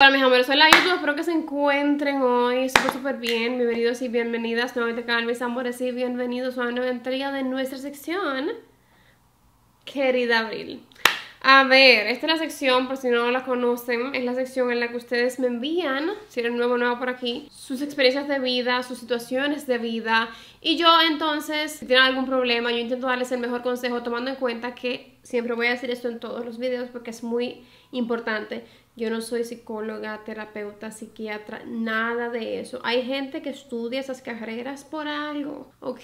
Hola mis amores, soy la YouTube, espero que se encuentren hoy súper súper bien, bienvenidos y bienvenidas nuevamente al canal mis amores y bienvenidos a una nueva entrega de nuestra sección Querida Abril. A ver, esta es la sección, por si no la conocen, es la sección en la que ustedes me envían, si eres nuevo o nuevo por aquí, sus experiencias de vida, sus situaciones de vida. Y yo entonces, si tienen algún problema, yo intento darles el mejor consejo tomando en cuenta que siempre voy a decir esto en todos los videos porque es muy importante. Yo no soy psicóloga, terapeuta, psiquiatra, nada de eso. Hay gente que estudia esas carreras por algo, ¿ok?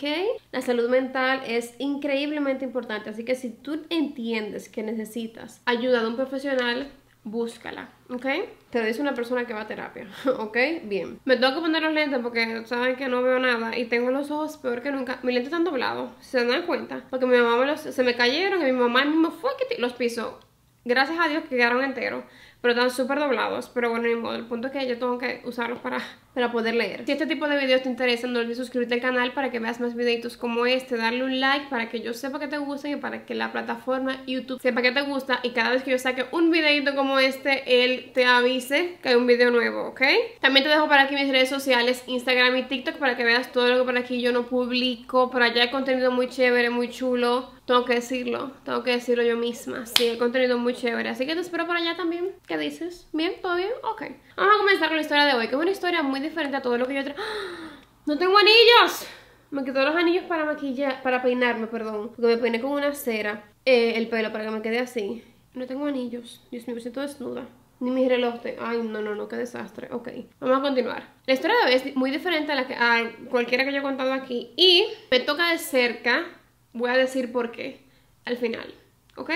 La salud mental es increíblemente importante, así que si tú entiendes que necesitas ayuda de un profesional, búscala, ¿ok? Te dice una persona que va a terapia, ¿ok? Bien. Me tengo que poner los lentes porque saben que no veo nada y tengo los ojos peor que nunca. Mis lentes están doblados, ¿se dan cuenta? Porque mi mamá los, se me cayeron y mi mamá mismo fue que los pisó. Gracias a Dios que quedaron enteros pero están súper doblados. Pero bueno, ni modo, el punto es que yo tengo que usarlos para, para poder leer. Si este tipo de videos te interesan, no olvides suscribirte al canal para que veas más videitos como este, darle un like para que yo sepa que te gustan y para que la plataforma YouTube sepa que te gusta y cada vez que yo saque un videito como este, él te avise que hay un video nuevo, ¿ok? También te dejo para aquí mis redes sociales, Instagram y TikTok para que veas todo lo que por aquí yo no publico, por allá hay contenido muy chévere, muy chulo. Tengo que decirlo, tengo que decirlo yo misma. Sí, el contenido muy chévere. Así que te espero por allá también. ¿Qué dices? ¿Bien? ¿Todo bien? Ok. Vamos a comenzar con la historia de hoy, que es una historia muy diferente a todo lo que yo tra... ¡Ah! ¡No tengo anillos! Me quito los anillos para maquillar, para peinarme, perdón. Porque me peiné con una cera eh, el pelo para que me quede así. No tengo anillos. Dios mío, me siento desnuda. Ni mi reloj. Ay, no, no, no, qué desastre. Ok, vamos a continuar. La historia de hoy es muy diferente a, la que, a cualquiera que yo he contado aquí. Y me toca de cerca Voy a decir por qué al final, ¿ok?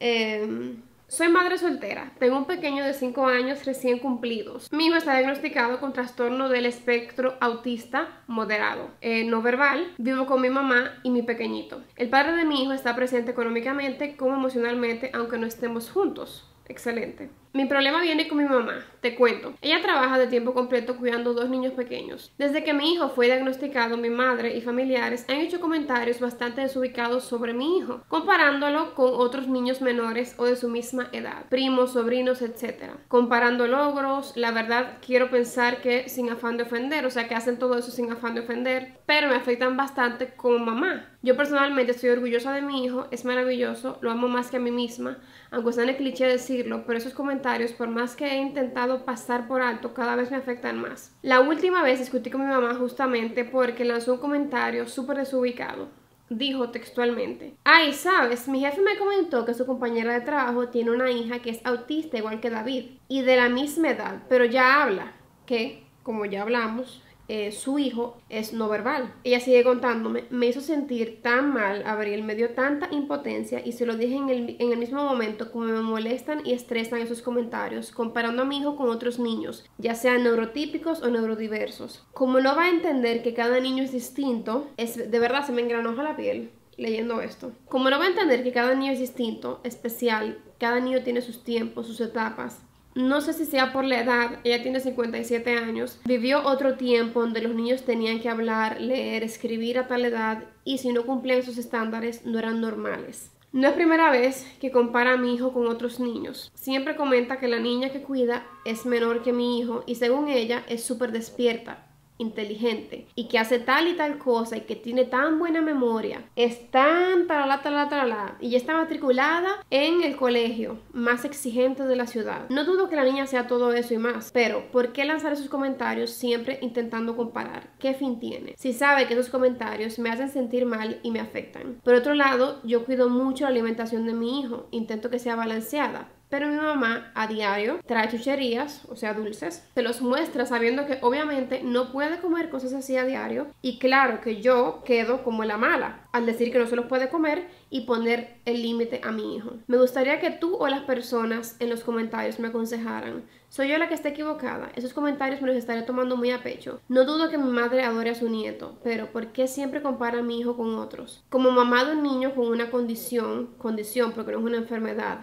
Em, soy madre soltera, tengo un pequeño de 5 años recién cumplidos. Mi hijo está diagnosticado con trastorno del espectro autista moderado, eh, no verbal. Vivo con mi mamá y mi pequeñito. El padre de mi hijo está presente económicamente como emocionalmente, aunque no estemos juntos. Excelente. Mi problema viene con mi mamá, te cuento. Ella trabaja de tiempo completo cuidando dos niños pequeños. Desde que mi hijo fue diagnosticado, mi madre y familiares han hecho comentarios bastante desubicados sobre mi hijo, comparándolo con otros niños menores o de su misma edad, primos, sobrinos, etc. Comparando logros, la verdad quiero pensar que sin afán de ofender, o sea que hacen todo eso sin afán de ofender, pero me afectan bastante como mamá. Yo personalmente estoy orgullosa de mi hijo, es maravilloso, lo amo más que a mí misma, aunque está en el cliché decirlo, pero esos comentarios por más que he intentado pasar por alto, cada vez me afectan más. La última vez discutí con mi mamá justamente porque lanzó un comentario súper desubicado. Dijo textualmente, ay, sabes, mi jefe me comentó que su compañera de trabajo tiene una hija que es autista igual que David y de la misma edad, pero ya habla, que, como ya hablamos, eh, su hijo es no verbal. Ella sigue contándome, me hizo sentir tan mal, Abril, me dio tanta impotencia y se lo dije en el, en el mismo momento como me molestan y estresan esos comentarios, comparando a mi hijo con otros niños, ya sean neurotípicos o neurodiversos. Como no va a entender que cada niño es distinto, es, de verdad se me engranoja la piel leyendo esto. Como no va a entender que cada niño es distinto, especial, cada niño tiene sus tiempos, sus etapas, no sé si sea por la edad, ella tiene 57 años, vivió otro tiempo donde los niños tenían que hablar, leer, escribir a tal edad y si no cumplían esos estándares no eran normales. No es primera vez que compara a mi hijo con otros niños. Siempre comenta que la niña que cuida es menor que mi hijo y según ella es súper despierta, inteligente y que hace tal y tal cosa y que tiene tan buena memoria, es tan talala, talala, talala, y ya está matriculada en el colegio más exigente de la ciudad. No dudo que la niña sea todo eso y más, pero ¿por qué lanzar esos comentarios siempre intentando comparar? ¿Qué fin tiene? Si sabe que esos comentarios me hacen sentir mal y me afectan. Por otro lado, yo cuido mucho la alimentación de mi hijo, intento que sea balanceada, pero mi mamá a diario trae chucherías, o sea, dulces, se los muestra sabiendo que obviamente no puede comer cosas así a diario. Y claro que yo quedo como la mala al decir que no se los puede comer y poner el límite a mi hijo. Me gustaría que tú o las personas en los comentarios me aconsejaran. ¿Soy yo la que está equivocada? Esos comentarios me los estaré tomando muy a pecho. No dudo que mi madre adore a su nieto, pero ¿por qué siempre compara a mi hijo con otros? Como mamá de un niño con una condición, condición porque no es una enfermedad,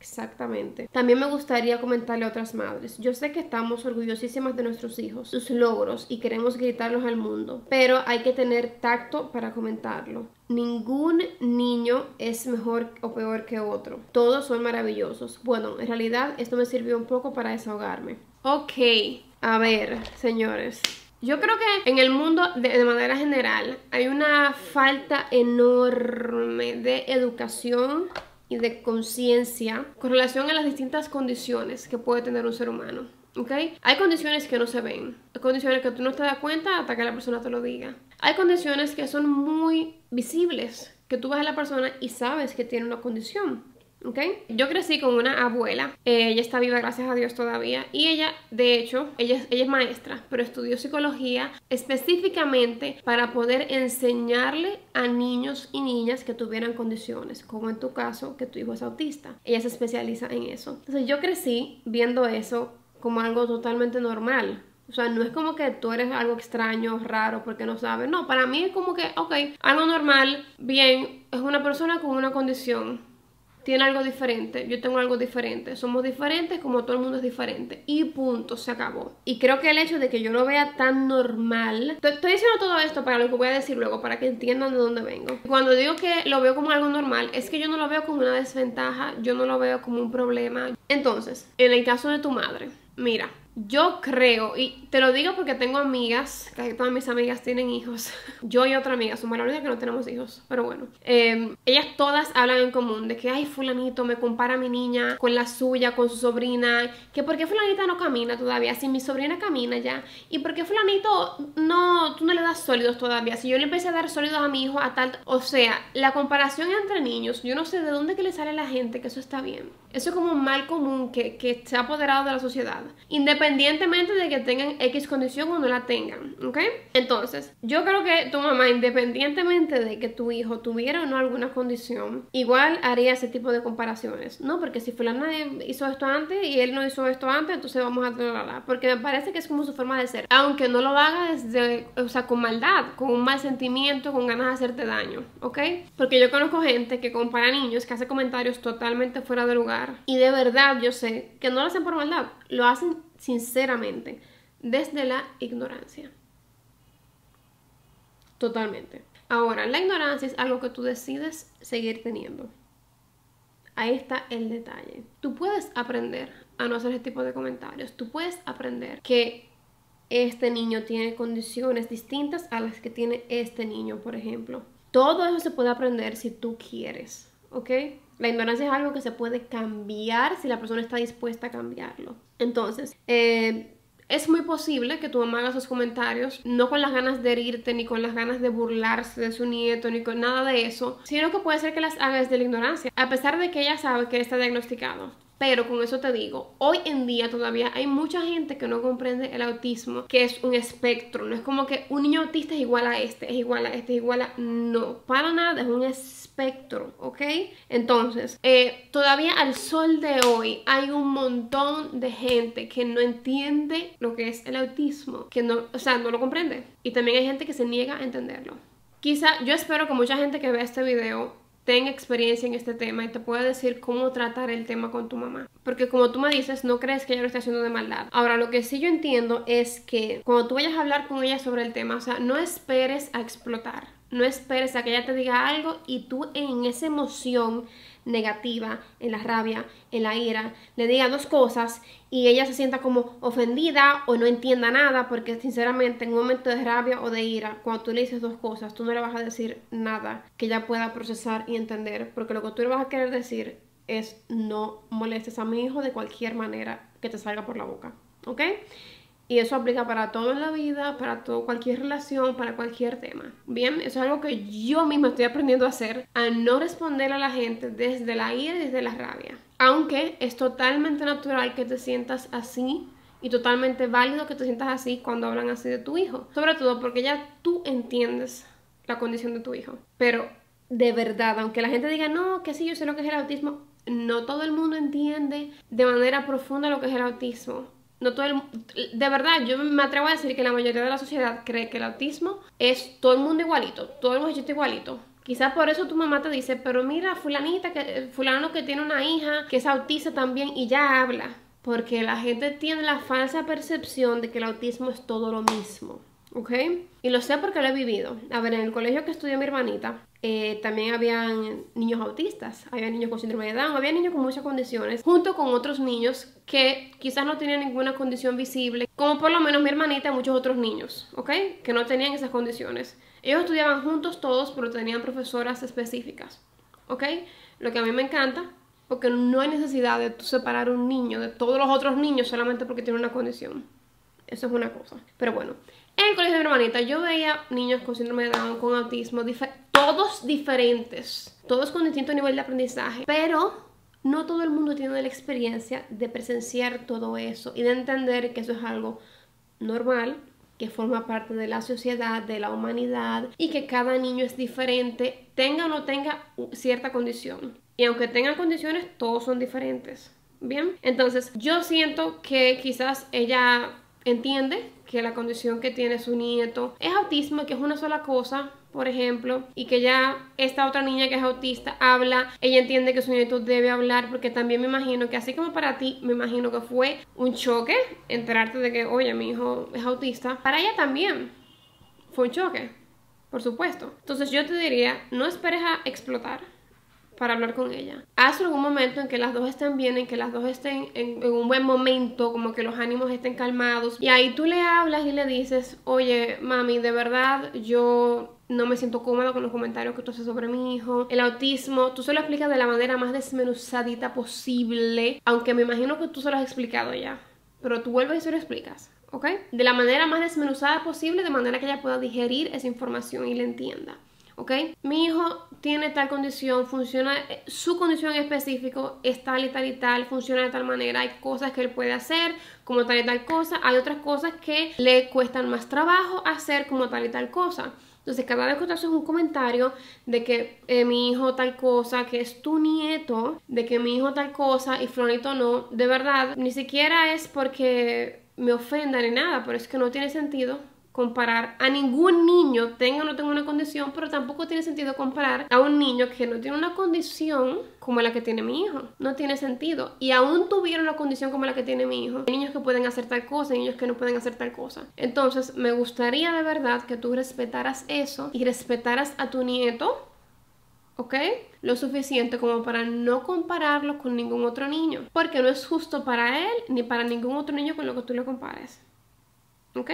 Exactamente. También me gustaría comentarle a otras madres. Yo sé que estamos orgullosísimas de nuestros hijos, sus logros y queremos gritarlos al mundo, pero hay que tener tacto para comentarlo. Ningún niño es mejor o peor que otro. Todos son maravillosos. Bueno, en realidad esto me sirvió un poco para desahogarme. Ok, a ver, señores. Yo creo que en el mundo de, manera general hay una falta enorme de educación y de conciencia con relación a las distintas condiciones que puede tener un ser humano. ¿Ok? Hay condiciones que no se ven. Hay condiciones que tú no te das cuenta hasta que la persona te lo diga. Hay condiciones que son muy visibles, que tú ves a la persona y sabes que tiene una condición. ¿Ok? Yo crecí con una abuela, eh, ella está viva gracias a Dios todavía, y ella, de hecho, ella, es maestra, pero estudió psicología específicamente para poder enseñarle a niños y niñas que tuvieran condiciones, como en tu caso, que tu hijo es autista. Ella se especializa en eso. Entonces yo crecí viendo eso como algo totalmente normal. O sea, no es como que tú eres algo extraño, raro, porque no sabes. No, para mí es como que, ok, algo normal, bien, es una persona con una condición tiene algo diferente, yo tengo algo diferente, somos diferentes como todo el mundo es diferente y punto, se acabó. Y creo que el hecho de que yo lo vea tan normal, estoy diciendo todo esto para lo que voy a decir luego, para que entiendan de dónde vengo. Cuando digo que lo veo como algo normal, es que yo no lo veo como una desventaja, yo no lo veo como un problema. Entonces, en el caso de tu madre, mira, yo creo, y te lo digo porque tengo amigas, casi todas mis amigas tienen hijos. Yo y otra amiga, somos la única que no tenemos hijos, pero bueno. Em, ellas todas hablan en común de que, ay, fulanito me compara a mi niña con la suya, con su sobrina, que por qué fulanita no camina todavía, si mi sobrina camina ya, y por qué fulanito no, tú no le das sólidos todavía, si yo le empecé a dar sólidos a mi hijo a tal, o sea, la comparación entre niños, yo no sé de dónde que le sale a la gente que eso está bien. Eso es como un mal común que, se ha apoderado de la sociedad. Independientemente de que tengan X condición o no la tengan, ¿ok? Entonces, yo creo que tu mamá, independientemente de que tu hijo tuviera o no alguna condición, igual haría ese tipo de comparaciones, ¿no? Porque si fulana hizo esto antes y él no hizo esto antes, entonces vamos a... Porque me parece que es como su forma de ser. Aunque no lo haga desde, o sea, con maldad, con un mal sentimiento, con ganas de hacerte daño, ¿ok? Porque yo conozco gente que compara niños, que hace comentarios totalmente fuera de lugar y de verdad yo sé que no lo hacen por maldad, lo hacen sinceramente, desde la ignorancia. Totalmente. Ahora, la ignorancia es algo que tú decides seguir teniendo. Ahí está el detalle. Tú puedes aprender a no hacer ese tipo de comentarios. Tú puedes aprender que este niño tiene condiciones distintas a las que tiene este niño, por ejemplo. Todo eso se puede aprender si tú quieres, ¿ok? La ignorancia es algo que se puede cambiar si la persona está dispuesta a cambiarlo. Entonces, eh, es muy posible que tu mamá haga sus comentarios no con las ganas de herirte, ni con las ganas de burlarse de su nieto, ni con nada de eso, sino que puede ser que las haga desde la ignorancia, a pesar de que ella sabe que está diagnosticado. Pero con eso te digo, hoy en día todavía hay mucha gente que no comprende el autismo, que es un espectro. No es como que un niño autista es igual a este, es igual a este, es igual a... No, para nada, es un espectro, ¿ok? Entonces, eh, todavía al sol de hoy hay un montón de gente que no entiende lo que es el autismo, que no, o sea, no lo comprende. Y también hay gente que se niega a entenderlo. Quizá yo espero que mucha gente que vea este video tenga experiencia en este tema y te pueda decir cómo tratar el tema con tu mamá. Porque como tú me dices, no crees que ella lo esté haciendo de maldad. Ahora, lo que sí yo entiendo es que cuando tú vayas a hablar con ella sobre el tema, o sea, no esperes a explotar. No esperes a que ella te diga algo y tú en esa emoción negativa, en la rabia, en la ira, le diga dos cosas y ella se sienta como ofendida o no entienda nada, porque sinceramente en un momento de rabia o de ira, cuando tú le dices dos cosas, tú no le vas a decir nada que ella pueda procesar y entender, porque lo que tú le vas a querer decir es no molestes a mi hijo de cualquier manera que te salga por la boca, ¿ok? Y eso aplica para todo en la vida, para todo, cualquier relación, para cualquier tema. Bien, eso es algo que yo misma estoy aprendiendo a hacer, a no responder a la gente desde la ira y desde la rabia. Aunque es totalmente natural que te sientas así y totalmente válido que te sientas así cuando hablan así de tu hijo. Sobre todo porque ya tú entiendes la condición de tu hijo. Pero de verdad, aunque la gente diga, no, que sí, yo sé lo que es el autismo, no todo el mundo entiende de manera profunda lo que es el autismo no todo el, de verdad, yo me atrevo a decir que la mayoría de la sociedad cree que el autismo es todo el mundo igualito, todo el mundo igualito. Quizás por eso tu mamá te dice, pero mira, fulanita, que, fulano que tiene una hija que es autista también y ya habla. Porque la gente tiene la falsa percepción de que el autismo es todo lo mismo. ¿Ok? Y lo sé porque lo he vivido. A ver, en el colegio que estudió mi hermanita, eh, también habían niños autistas, había niños con síndrome de Down, había niños con muchas condiciones, junto con otros niños que quizás no tenían ninguna condición visible, como por lo menos mi hermanita y muchos otros niños, ¿ok? Que no tenían esas condiciones. Ellos estudiaban juntos todos, pero tenían profesoras específicas, ¿ok? Lo que a mí me encanta, porque no hay necesidad de separar un niño de todos los otros niños solamente porque tiene una condición. Eso es una cosa. Pero bueno, en el colegio de mi hermanita yo veía niños con síndrome de Down, con autismo, todos diferentes, todos con distinto nivel de aprendizaje, pero no todo el mundo tiene la experiencia de presenciar todo eso y de entender que eso es algo normal, que forma parte de la sociedad, de la humanidad y que cada niño es diferente, tenga o no tenga cierta condición. Y aunque tengan condiciones, todos son diferentes. Bien, entonces yo siento que quizás ella entiende que la condición que tiene su nieto es autismo, que es una sola cosa, por ejemplo, y que ya esta otra niña que es autista habla, ella entiende que su nieto debe hablar, porque también me imagino que así como para ti, me imagino que fue un choque enterarte de que, oye, mi hijo es autista, para ella también fue un choque, por supuesto. Entonces yo te diría, no esperes a explotar para hablar con ella. Haz algún momento en que las dos estén bien, en que las dos estén en, un buen momento, como que los ánimos estén calmados. Y ahí tú le hablas y le dices, oye, mami, de verdad yo no me siento cómoda con los comentarios que tú haces sobre mi hijo. El autismo, tú se lo explicas de la manera más desmenuzadita posible, aunque me imagino que tú se lo has explicado ya. Pero tú vuelves y se lo explicas. ¿ok? De la manera más desmenuzada posible, de manera que ella pueda digerir esa información y le entienda. ¿Ok? Mi hijo tiene tal condición, funciona, su condición en específico es tal y tal y tal, funciona de tal manera, hay cosas que él puede hacer como tal y tal cosa, hay otras cosas que le cuestan más trabajo hacer como tal y tal cosa. Entonces, cada vez que tú haces un comentario de que eh, mi hijo tal cosa, que es tu nieto, de que mi hijo tal cosa y Florito no, de verdad, ni siquiera es porque me ofenda ni nada, pero es que no tiene sentido comparar a ningún niño, tenga o no tenga una condición, pero tampoco tiene sentido comparar a un niño que no tiene una condición como la que tiene mi hijo. No tiene sentido. Y aún tuvieron una condición como la que tiene mi hijo. Hay niños que pueden hacer tal cosa, hay niños que no pueden hacer tal cosa. Entonces, me gustaría de verdad que tú respetaras eso y respetaras a tu nieto ¿ok? Lo suficiente como para no compararlo con ningún otro niño, porque no es justo para él ni para ningún otro niño con lo que tú le compares, ¿ok?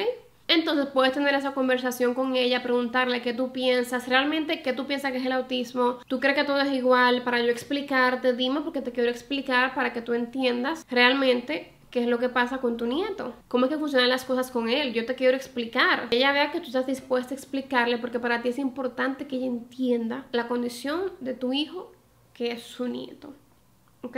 Entonces puedes tener esa conversación con ella, preguntarle qué tú piensas, realmente qué tú piensas que es el autismo, tú crees que todo es igual, para yo explicarte, dime porque te quiero explicar para que tú entiendas realmente qué es lo que pasa con tu nieto, cómo es que funcionan las cosas con él, yo te quiero explicar. Ella vea que tú estás dispuesta a explicarle porque para ti es importante que ella entienda la condición de tu hijo que es su nieto, ¿ok?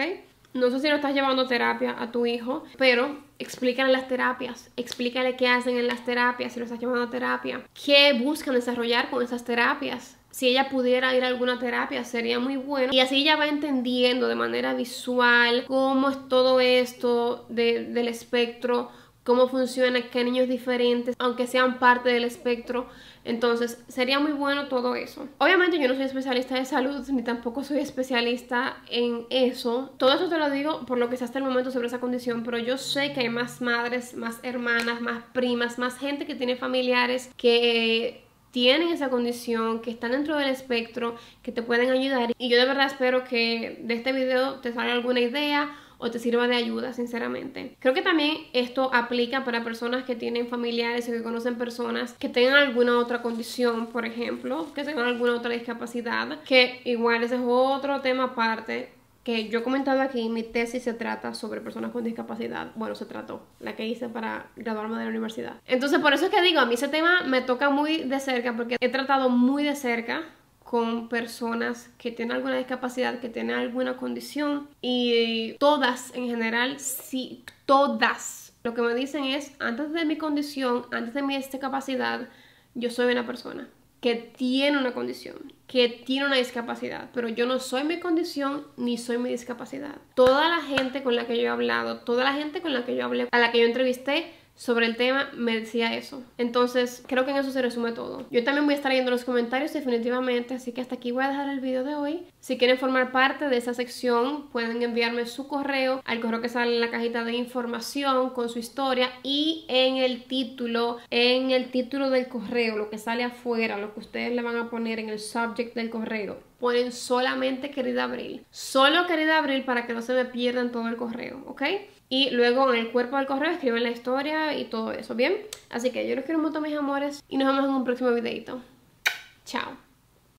No sé si lo estás llevando terapia a tu hijo, pero explícale las terapias, explícale qué hacen en las terapias, si lo estás llevando a terapia, qué buscan desarrollar con esas terapias. Si ella pudiera ir a alguna terapia sería muy bueno. Y así ella va entendiendo de manera visual cómo es todo esto del espectro, cómo funciona, qué niños diferentes, aunque sean parte del espectro, entonces, sería muy bueno todo eso. Obviamente yo no soy especialista de salud, ni tampoco soy especialista en eso. Todo eso te lo digo por lo que sé hasta el momento sobre esa condición, pero yo sé que hay más madres, más hermanas, más primas, más gente que tiene familiares que tienen esa condición, que están dentro del espectro, que te pueden ayudar. Y yo de verdad espero que de este video te salga alguna idea o te sirva de ayuda, sinceramente. Creo que también esto aplica para personas que tienen familiares o que conocen personas que tengan alguna otra condición, por ejemplo, que tengan alguna otra discapacidad, que igual ese es otro tema aparte que yo he comentado aquí, mi tesis se trata sobre personas con discapacidad. Bueno, se trató, la que hice para graduarme de la universidad. Entonces, por eso es que digo, a mí ese tema me toca muy de cerca porque he tratado muy de cerca con personas que tienen alguna discapacidad, que tienen alguna condición y todas en general, sí, todas. Lo que me dicen es, antes de mi condición, antes de mi discapacidad, yo soy una persona que tiene una condición, que tiene una discapacidad, pero yo no soy mi condición ni soy mi discapacidad. Toda la gente con la que yo he hablado, toda la gente con la que yo hablé, a la que yo entrevisté, sobre el tema me decía eso. Entonces, creo que en eso se resume todo. Yo también voy a estar leyendo los comentarios definitivamente, así que hasta aquí voy a dejar el video de hoy. Si quieren formar parte de esa sección, pueden enviarme su correo al correo que sale en la cajita de información con su historia y en el título, en el título del correo, lo que sale afuera, lo que ustedes le van a poner en el subject del correo ponen solamente querida Abril. Solo querida Abril para que no se me pierdan todo el correo, ¿ok? Y luego en el cuerpo del correo escriben la historia y todo eso, ¿bien? Así que yo los quiero un montón, mis amores, y nos vemos en un próximo videito. Chao.